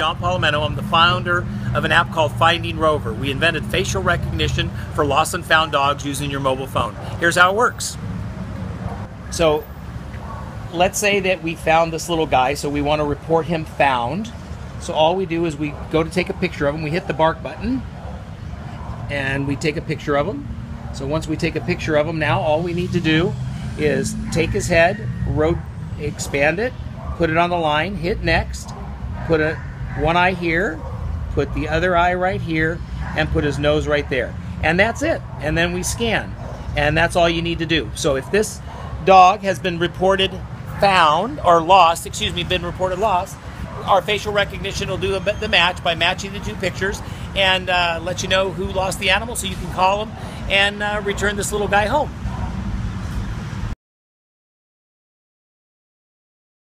Polimeno. I'm the founder of an app called Finding Rover. We invented facial recognition for lost and found dogs using your mobile phone. Here's how it works. So let's say that we found this little guy, so we want to report him found. So all we do is we go to take a picture of him, we hit the bark button, and we take a picture of him. So once we take a picture of him, now all we need to do is take his head, expand it, put it on the line, hit next, put a one eye here, put the other eye right here, and put his nose right there. And that's it. And then we scan. And that's all you need to do. So if this dog has been reported found or lost, excuse me, been reported lost, our facial recognition will do the match by matching the two pictures and uh, let you know who lost the animal so you can call them and uh, return this little guy home.